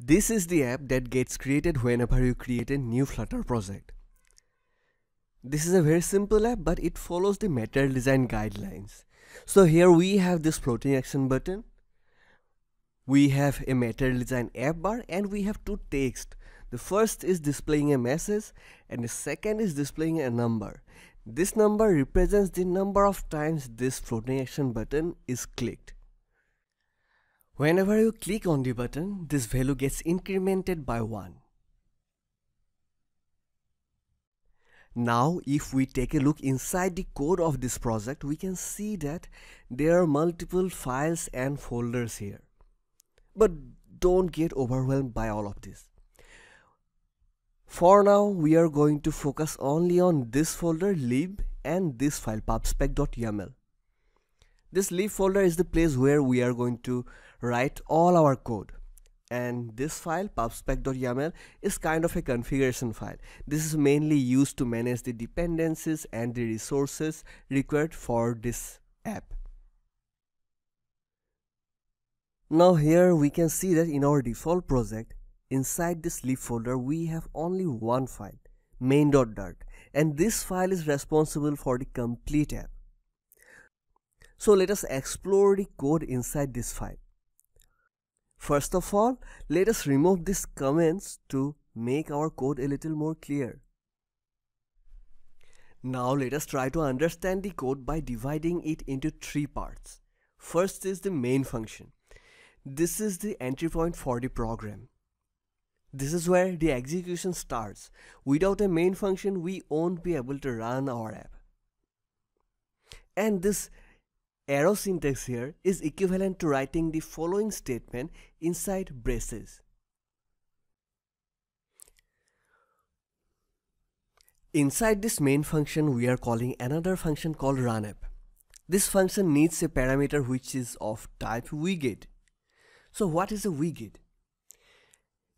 This is the app that gets created whenever you create a new Flutter project. This is a very simple app but it follows the material design guidelines. So here we have this floating action button. We have a material design app bar and we have two text. The first is displaying a message and the second is displaying a number. This number represents the number of times this floating action button is clicked. Whenever you click on the button, this value gets incremented by 1. Now if we take a look inside the code of this project, we can see that there are multiple files and folders here. But don't get overwhelmed by all of this. For now, we are going to focus only on this folder lib and this file pubspec.yaml. This lib folder is the place where we are going to write all our code and this file pubspec.yaml is kind of a configuration file. This is mainly used to manage the dependencies and the resources required for this app. Now here we can see that in our default project inside this lib folder we have only one file main.dart and this file is responsible for the complete app. So let us explore the code inside this file. First of all, let us remove these comments to make our code a little more clear. Now let us try to understand the code by dividing it into three parts. First is the main function. This is the entry point for the program. This is where the execution starts. Without a main function, we won't be able to run our app. And this arrow syntax here is equivalent to writing the following statement inside braces. Inside this main function, we are calling another function called runapp. This function needs a parameter which is of type widget. So what is a widget?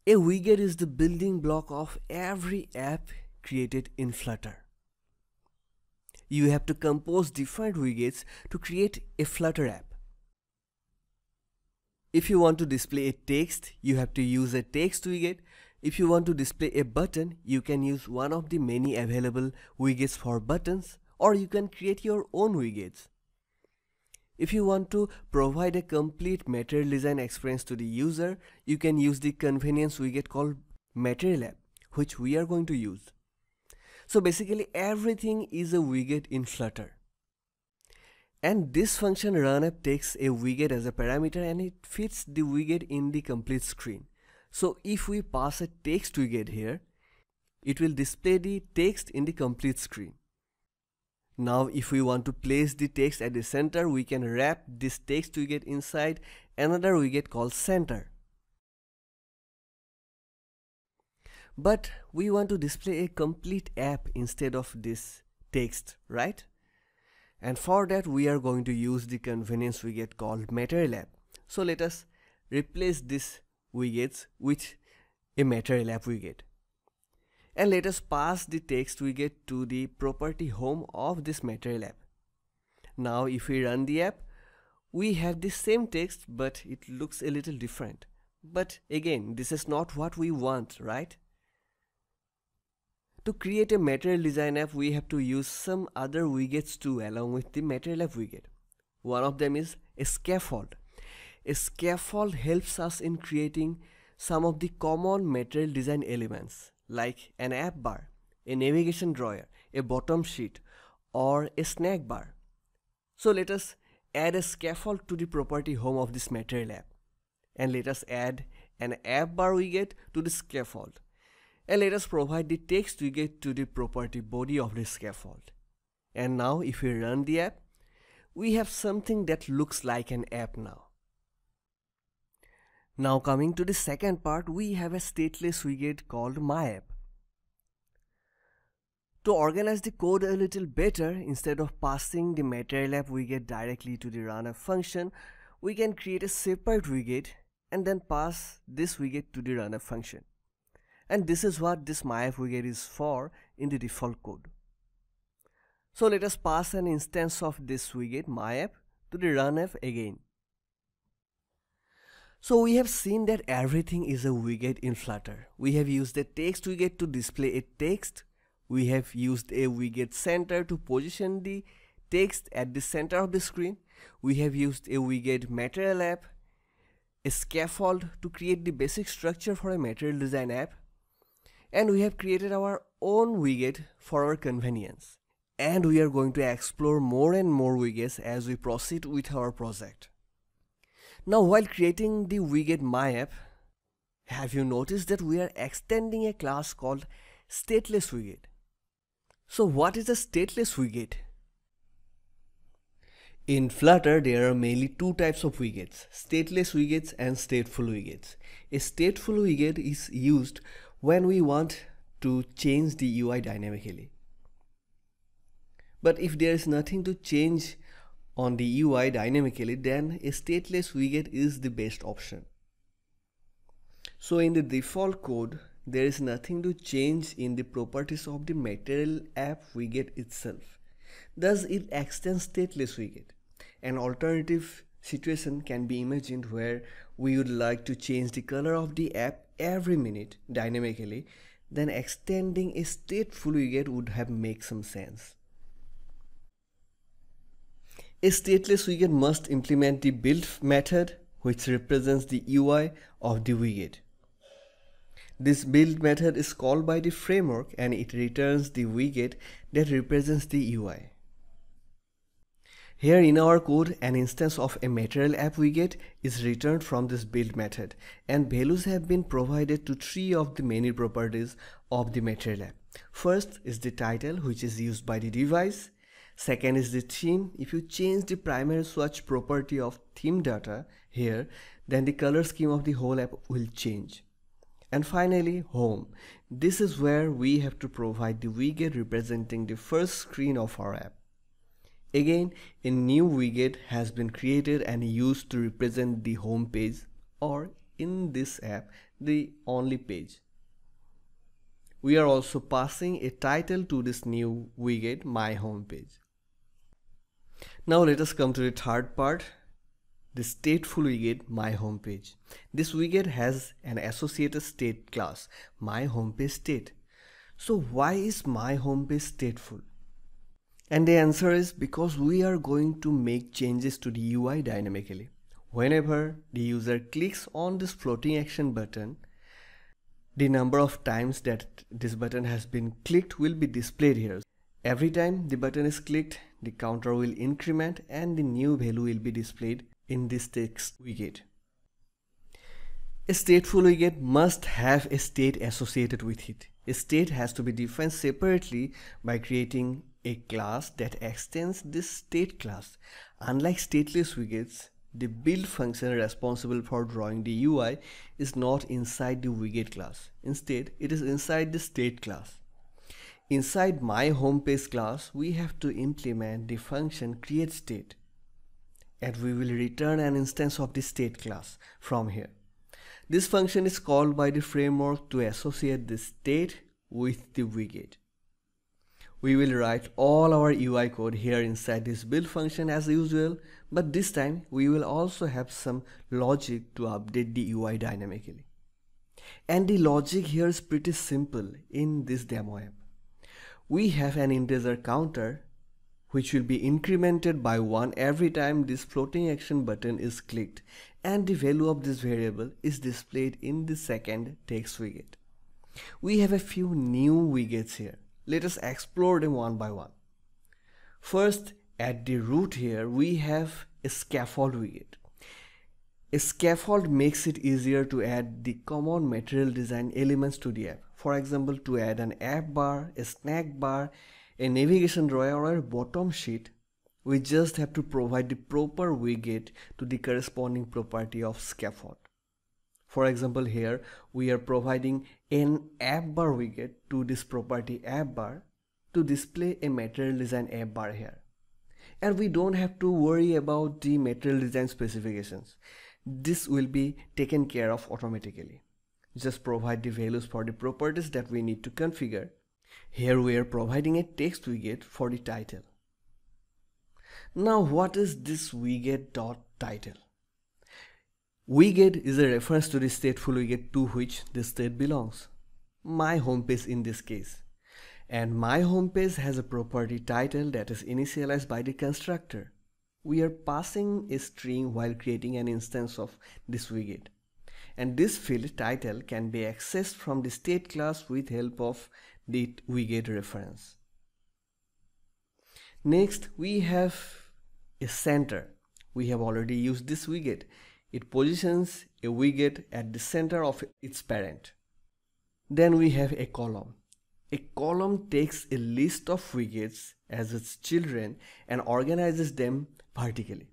A widget is the building block of every app created in Flutter you have to compose different widgets to create a Flutter app. If you want to display a text, you have to use a text widget. If you want to display a button, you can use one of the many available widgets for buttons or you can create your own widgets. If you want to provide a complete material design experience to the user, you can use the convenience widget called Material App, which we are going to use. So basically everything is a widget in Flutter. And this function runapp takes a widget as a parameter and it fits the widget in the complete screen. So if we pass a text widget here, it will display the text in the complete screen. Now if we want to place the text at the center, we can wrap this text widget inside another widget called center. But we want to display a complete app instead of this text right? And for that we are going to use the convenience widget called material app. So let us replace this widgets with a material app widget. And let us pass the text widget to the property home of this material app. Now if we run the app we have the same text but it looks a little different. But again this is not what we want right to create a material design app, we have to use some other widgets too along with the material app widget. One of them is a scaffold. A scaffold helps us in creating some of the common material design elements like an app bar, a navigation drawer, a bottom sheet, or a snack bar. So let us add a scaffold to the property home of this material app. And let us add an app bar widget to the scaffold and let us provide the text widget to the property body of the scaffold. And now if we run the app, we have something that looks like an app now. Now coming to the second part, we have a stateless widget called myapp. To organize the code a little better, instead of passing the material app widget directly to the runapp function, we can create a separate widget and then pass this widget to the runapp function and this is what this myapp widget is for in the default code. So let us pass an instance of this widget myapp to the runapp again. So we have seen that everything is a widget in Flutter. We have used the text widget to display a text. We have used a widget center to position the text at the center of the screen. We have used a widget material app, a scaffold to create the basic structure for a material design app. And we have created our own widget for our convenience. And we are going to explore more and more widgets as we proceed with our project. Now while creating the widget my app, have you noticed that we are extending a class called stateless widget? So what is a stateless widget? In Flutter, there are mainly two types of widgets, stateless widgets and stateful widgets. A stateful widget is used when we want to change the UI dynamically. But if there is nothing to change on the UI dynamically, then a stateless widget is the best option. So in the default code, there is nothing to change in the properties of the material app widget itself. Thus, it extends stateless widget. An alternative situation can be imagined where we would like to change the color of the app every minute dynamically, then extending a stateful widget would have make some sense. A stateless widget must implement the build method which represents the UI of the widget. This build method is called by the framework and it returns the widget that represents the UI. Here in our code, an instance of a material app widget is returned from this build method and values have been provided to three of the many properties of the material app. First is the title which is used by the device. Second is the theme. If you change the primary swatch property of theme data here, then the color scheme of the whole app will change. And finally, home. This is where we have to provide the widget representing the first screen of our app. Again, a new widget has been created and used to represent the home page or in this app, the only page. We are also passing a title to this new widget, my home page. Now let us come to the third part, the stateful widget my homepage. This widget has an associated state class, my homepage state. So why is my homepage stateful? And the answer is because we are going to make changes to the UI dynamically. Whenever the user clicks on this floating action button, the number of times that this button has been clicked will be displayed here. Every time the button is clicked, the counter will increment and the new value will be displayed in this text widget. A stateful widget must have a state associated with it. A state has to be defined separately by creating a class that extends this state class. Unlike stateless widgets, the build function responsible for drawing the UI is not inside the widget class. Instead, it is inside the state class. Inside my homepage class, we have to implement the function createState and we will return an instance of the state class from here. This function is called by the framework to associate the state with the widget. We will write all our UI code here inside this build function as usual, but this time we will also have some logic to update the UI dynamically. And the logic here is pretty simple in this demo app we have an integer counter which will be incremented by 1 every time this floating action button is clicked and the value of this variable is displayed in the second text widget. We have a few new widgets here. Let us explore them one by one. First, at the root here, we have a scaffold widget. A scaffold makes it easier to add the common material design elements to the app. For example, to add an app bar, a snack bar, a navigation drawer or a bottom sheet, we just have to provide the proper widget to the corresponding property of scaffold. For example, here we are providing an app bar widget to this property app bar to display a material design app bar here. And we don't have to worry about the material design specifications. This will be taken care of automatically just provide the values for the properties that we need to configure. Here we are providing a text widget for the title. Now what is this widget title? Widget is a reference to the stateful widget to which the state belongs. My home page in this case. And my home page has a property title that is initialized by the constructor. We are passing a string while creating an instance of this widget. And this field title can be accessed from the state class with help of the widget reference. Next, we have a center. We have already used this widget. It positions a widget at the center of its parent. Then we have a column. A column takes a list of widgets as its children and organizes them vertically.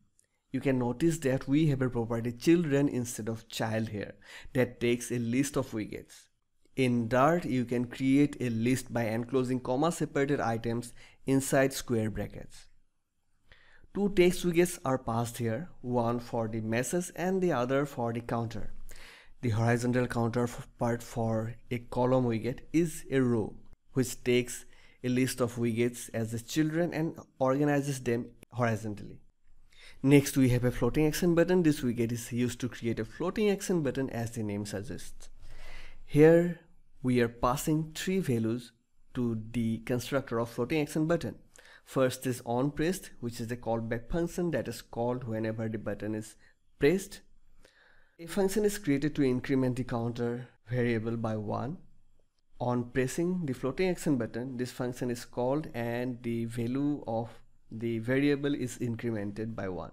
You can notice that we have a property children instead of child here that takes a list of widgets. In Dart, you can create a list by enclosing comma separated items inside square brackets. Two text widgets are passed here, one for the message and the other for the counter. The horizontal counterpart for a column widget is a row, which takes a list of widgets as the children and organizes them horizontally. Next, we have a floating action button. This widget is used to create a floating action button as the name suggests. Here, we are passing three values to the constructor of floating action button. First is on pressed, which is a callback function that is called whenever the button is pressed. A function is created to increment the counter variable by 1. On pressing the floating action button, this function is called and the value of the variable is incremented by 1.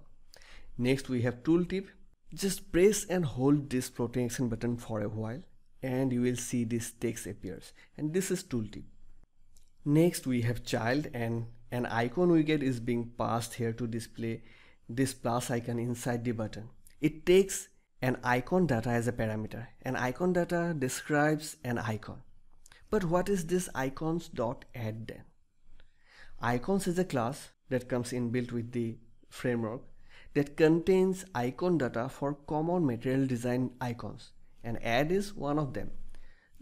Next we have tooltip. Just press and hold this floating action button for a while and you will see this text appears and this is tooltip. Next we have child and an icon widget is being passed here to display this plus icon inside the button. It takes an icon data as a parameter. An icon data describes an icon. But what is this icons dot add then? Icons is a class that comes inbuilt with the framework that contains icon data for common material design icons and add is one of them.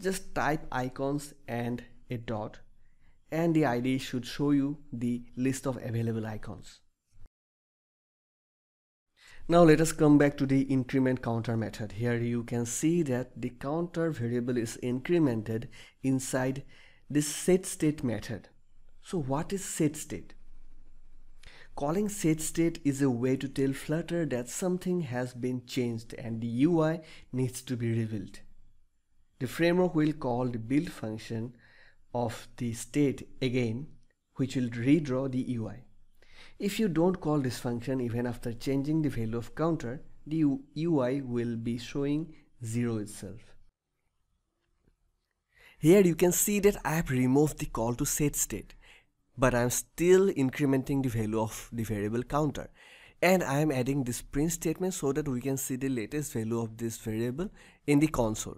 Just type icons and a dot and the IDE should show you the list of available icons. Now let us come back to the increment counter method. Here you can see that the counter variable is incremented inside this set state method. So what is set state? Calling set state is a way to tell Flutter that something has been changed and the UI needs to be revealed. The framework will call the build function of the state again, which will redraw the UI. If you don't call this function even after changing the value of counter, the UI will be showing 0 itself. Here you can see that I have removed the call to set state but I'm still incrementing the value of the variable counter and I am adding this print statement so that we can see the latest value of this variable in the console.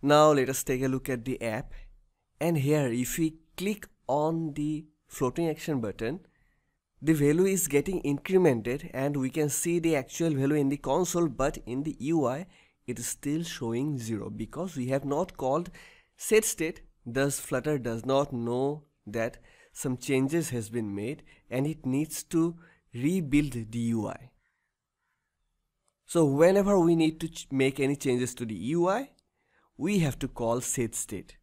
Now let us take a look at the app and here if we click on the floating action button the value is getting incremented and we can see the actual value in the console but in the UI it is still showing 0 because we have not called set state thus Flutter does not know that some changes has been made and it needs to rebuild the UI. So whenever we need to make any changes to the UI, we have to call set state.